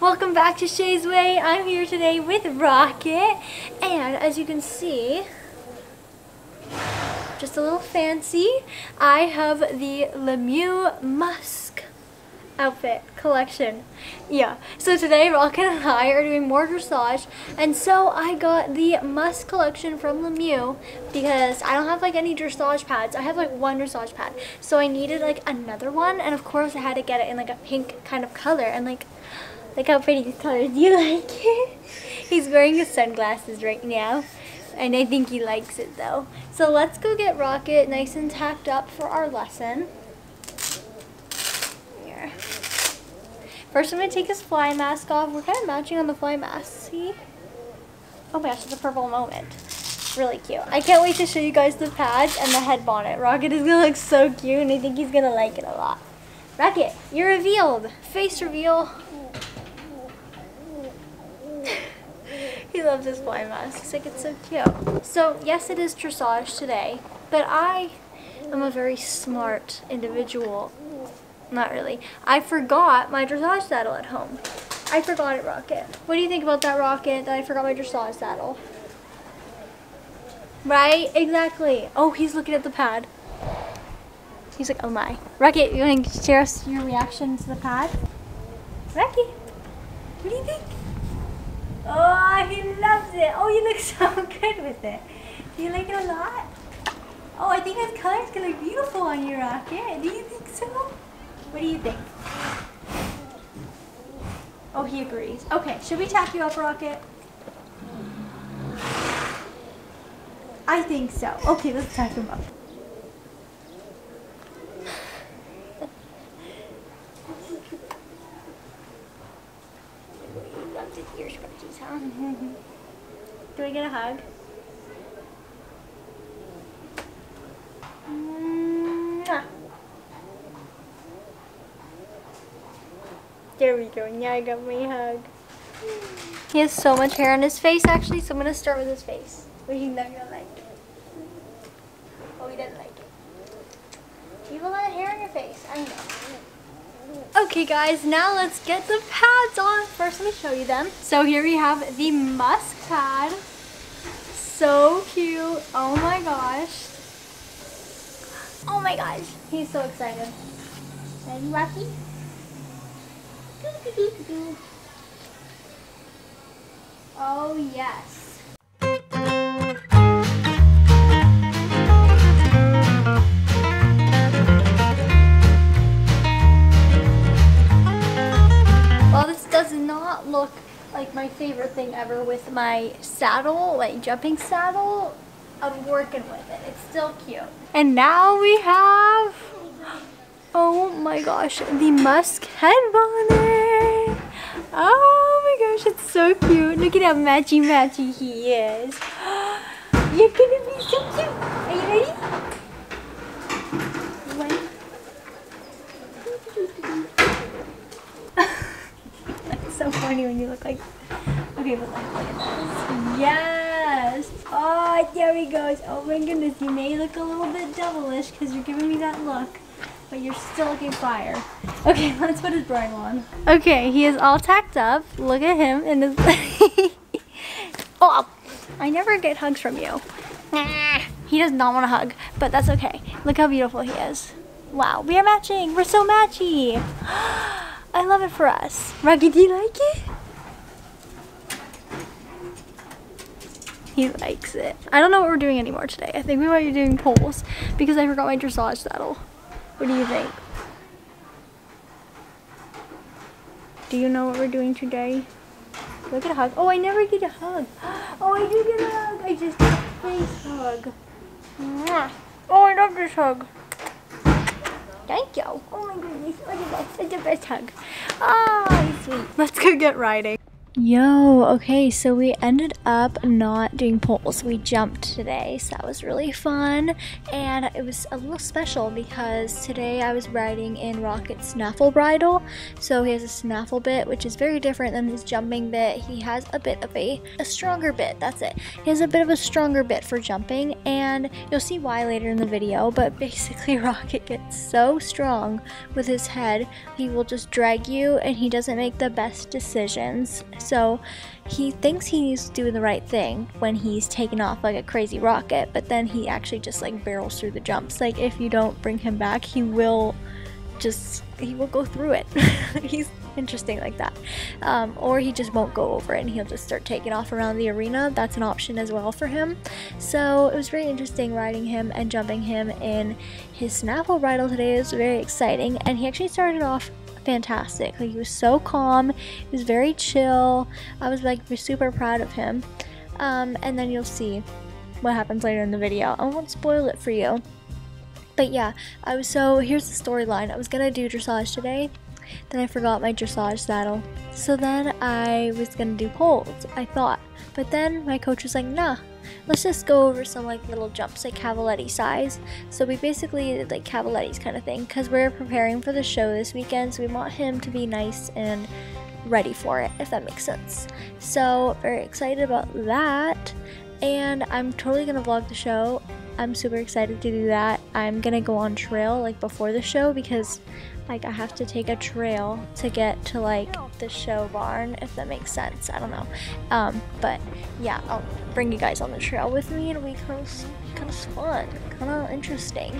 Welcome back to Shay's Way. I'm here today with Rocket, and as you can see, just a little fancy, I have the Lemieux Musk outfit collection. Yeah, so today Rocket and I are doing more dressage, and so I got the Musk collection from Lemieux because I don't have like any dressage pads. I have like one dressage pad, so I needed like another one, and of course I had to get it in like a pink kind of color, and like, look how pretty this color is. Do you like it? He's wearing his sunglasses right now. And I think he likes it though. So let's go get Rocket nice and tacked up for our lesson. Here. First I'm going to take his fly mask off. We're kind of matching on the fly mask. See? Oh my gosh, it's a purple moment. Really cute. I can't wait to show you guys the patch and the head bonnet. Rocket is going to look so cute and I think he's going to like it a lot. Rocket, you're revealed. Face reveal. He loves his fly mask. He's like, it's so cute. So, yes, it is dressage today, but I am a very smart individual. Not really. I forgot my dressage saddle at home. I forgot it, Rocket. What do you think about that, Rocket, that I forgot my dressage saddle? Right? Exactly. Oh, he's looking at the pad. He's like, oh my. Rocket, you want to share us your reaction to the pad? Rocky, what do you think? Oh, he loves it. Oh, you look so good with it. Do you like it a lot? Oh, I think his color's gonna look beautiful on your rocket. Do you think so? What do you think? Oh, he agrees. Okay, should we tack you up, Rocket? I think so. Okay, let's tack him up. loves his ear scratches, huh? Do I get a hug? There we go. Now I got my hug. He has so much hair on his face, actually, so I'm going to start with his face. But he's not going to like it. Oh, he doesn't like it. You have a lot of hair on your face. I know. Okay guys, now let's get the pads on. First, let me show you them. So here we have the musk pad. So cute. Oh my gosh. Oh my gosh. He's so excited. Ready, Rocky? Oh yes. Like my favorite thing ever with my saddle, like jumping saddle. I'm working with it. It's still cute. And now we have, oh my gosh, the musk head bonnet. Oh my gosh, it's so cute. Look at how matchy matchy he is. You're gonna be so cute. Are you ready? One. That's so funny when you look like. Okay, but like, look at this. Yes. Oh, there he goes. Oh my goodness, you may look a little bit devilish because you're giving me that look, but you're still looking fire. Okay, let's put his bridle on. Okay, he is all tacked up. Look at him and his. oh, I never get hugs from you. Nah, he does not want a hug, but that's okay. Look how beautiful he is. Wow, we are matching. We're so matchy. I love it for us. Rocky, do you like it? He likes it. I don't know what we're doing anymore today. I think we might be doing poles because I forgot my dressage saddle. What do you think? Do you know what we're doing today? Look at a hug. Oh, I never get a hug. Oh, I do get a hug. I just got a face hug. Mwah. Oh, I love this hug. Thank you. Oh my goodness. Look. Such a best hug. Oh, sweet. Let's go get riding. Yo, okay, so we ended up not doing poles. We jumped today, so that was really fun. And it was a little special because today I was riding in Rocket's snaffle bridle. So he has a snaffle bit, which is very different than his jumping bit. He has a bit of a, a stronger bit, that's it. He has a bit of a stronger bit for jumping, and you'll see why later in the video. But basically, Rocket gets so strong with his head, he will just drag you, and he doesn't make the best decisions. So he thinks he's doing the right thing when he's taking off like a crazy rocket, but then he actually just like barrels through the jumps. Like if you don't bring him back, he will just he will go through it. he's interesting like that. Um, or he just won't go over it and he'll just start taking off around the arena. That's an option as well for him. So it was very interesting riding him and jumping him in his snaffle bridle today. It was very exciting and he actually started off fantastic. Like he was so calm, he was very chill. I was like super proud of him. Um, and then you'll see what happens later in the video. I won't spoil it for you. But yeah, I was so here's the storyline. I was gonna do dressage today, then I forgot my dressage saddle. So then I was gonna do poles, I thought. But then my coach was like, nah, let's just go over some like little jumps like cavaletti size. So we basically did like cavaletti's kind of thing because we're preparing for the show this weekend so we want him to be nice and ready for it if that makes sense. So very excited about that and i'm totally gonna vlog the show. I'm super excited to do that. I'm gonna go on trail like before the show because like I have to take a trail to get to like the show barn if that makes sense. I don't know. Um, but yeah I'll bring you guys on the trail with me it'll be kind of kind of fun kind of interesting.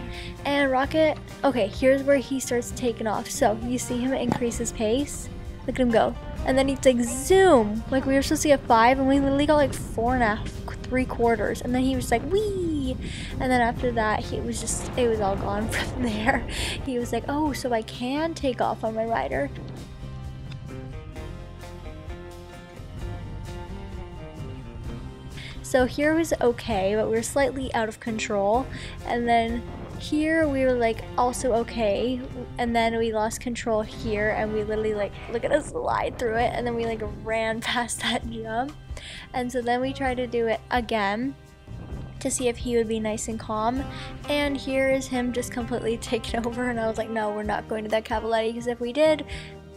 And Rocket okay here's where he starts taking off. So you see him increase his pace? Look at him go. And then he's like zoom! Like we were supposed to get five and we literally got like four and a half three quarters. And then he was like wee and then after that he was just it was all gone from there. He was like oh so I can take off on my rider. So here was okay but we were slightly out of control. And then here we were like also okay. And then we lost control here and we literally like look at us slide through it. And then we like ran past that jump. And so then we tried to do it again to see if he would be nice and calm. And here is him just completely taken over. And I was like, no, we're not going to that Cavaletti because if we did,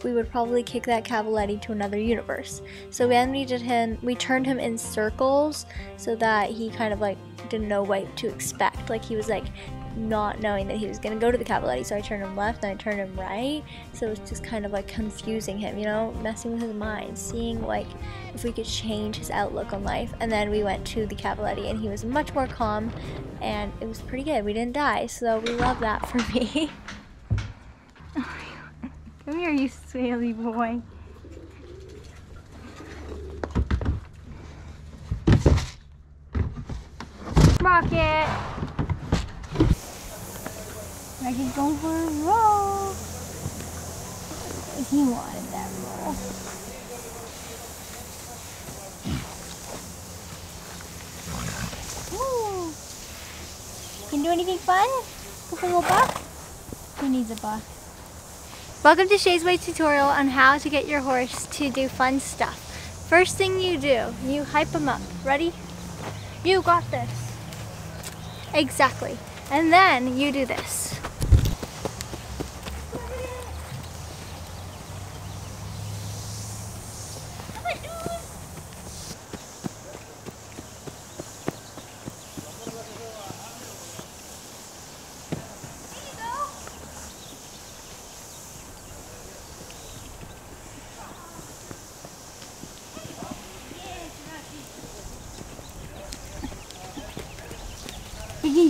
we would probably kick that Cavaletti to another universe. So we did him, we turned him in circles so that he kind of like didn't know what to expect. Like he was like not knowing that he was going to go to the Cavaletti. So I turned him left and I turned him right. So it was just kind of like confusing him, you know, messing with his mind, seeing like if we could change his outlook on life. And then we went to the Cavaletti and he was much more calm and it was pretty good. We didn't die. So we love that for me. Come here, you silly boy. Rocket! Rocky's going for a roll. He wanted that roll. Hmm. Ooh. Can do anything fun? Go for a little buck? Who needs a buck? Welcome to Shay's Way tutorial on how to get your horse to do fun stuff. First thing you do, you hype him up. Ready? You got this. Exactly. And then you do this.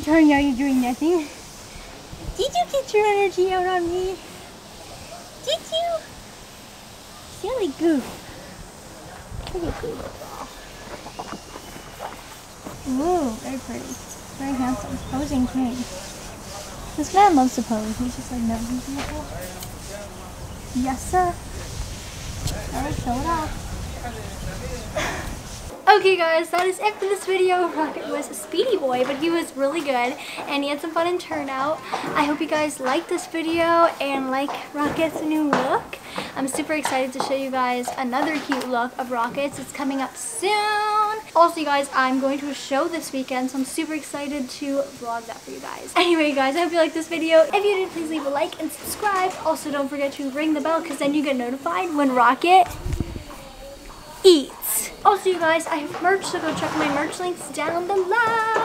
Turn now you're doing nothing. Did you get your energy out on me? Did you? Silly goof. Ooh, very pretty. Very handsome. Posing king. This man loves to pose. He's just like never seen before. Yes, sir. Alright, show it off. Okay guys, that is it for this video. Rocket was a speedy boy, but he was really good and he had some fun in turnout. I hope you guys liked this video and like Rocket's new look. I'm super excited to show you guys another cute look of Rockets. It's coming up soon. Also you guys, I'm going to a show this weekend, so I'm super excited to vlog that for you guys. Anyway guys, I hope you liked this video. If you did, please leave a like and subscribe. Also don't forget to ring the bell because then you get notified when Rocket eats. Also, you guys, I have merch, so go check my merch links down below.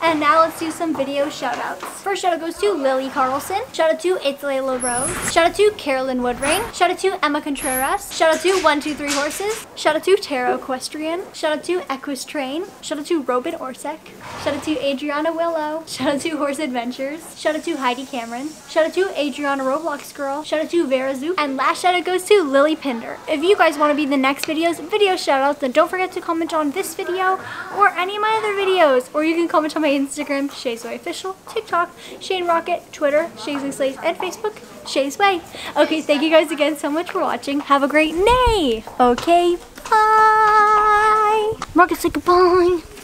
And now let's do some video shout outs. First shout out goes to Lily Carlson. Shout out to It's Layla Rose. Shout out to Carolyn Woodring. Shout out to Emma Contreras. Shout out to 123 Horses. Shout out to Tarot Equestrian. Shout out to Equistrain. Shout out to Robin Orsek. Shout out to Adriana Willow. Shout out to Horse Adventures. Shout out to Heidi Cameron. Shout out to Adriana Roblox Girl. Shout out to Vera Zoop. And last shout out goes to Lily Pinder. If you guys want to be the next video's video shout outs, then don't forget to comment on this video or any of my other videos. Or you can comment on my Instagram, Shay's Way Official, TikTok, Shane Rocket, Twitter, Shay's Slays, and Facebook, Shay's Way. Okay, thank you guys again so much for watching. Have a great day. Okay, bye. Rocket, say goodbye.